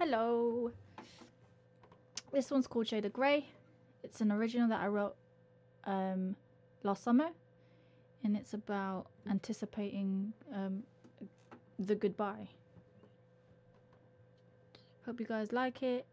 Hello. This one's called Shade of Grey. It's an original that I wrote um, last summer, and it's about anticipating um, the goodbye. Hope you guys like it.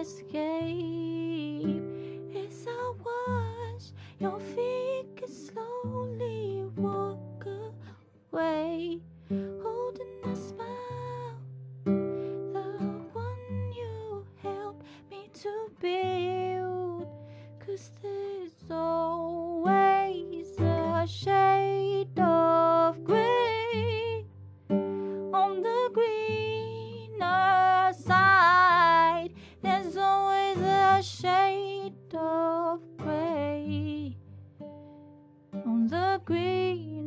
escape. As I watch your fingers slowly walk away, holding a smile, the one you helped me to build. Cause there's always a shadow. Green.